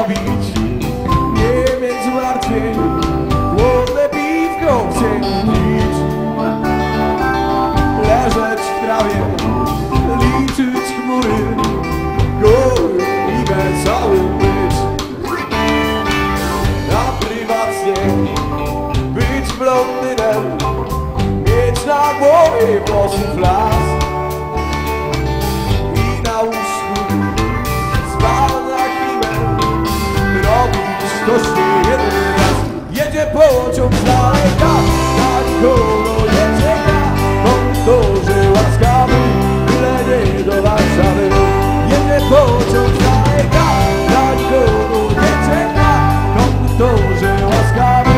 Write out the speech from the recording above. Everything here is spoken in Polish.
zrobić. Nie mieć martwień Głodne piwko cięć Leżeć w trawie Liczyć chmury Goły i wesoły być. Na prywatnie Być blondynem Mieć na głowie włosów raz. Jedzie pociąg z daleka, tak wolno jedzie. Gra Kontorze łaskawy, byle nie do Warszawy. Jedzie pociąg z daleka, tak wolno jedzie. Gra Kontorze łaskawy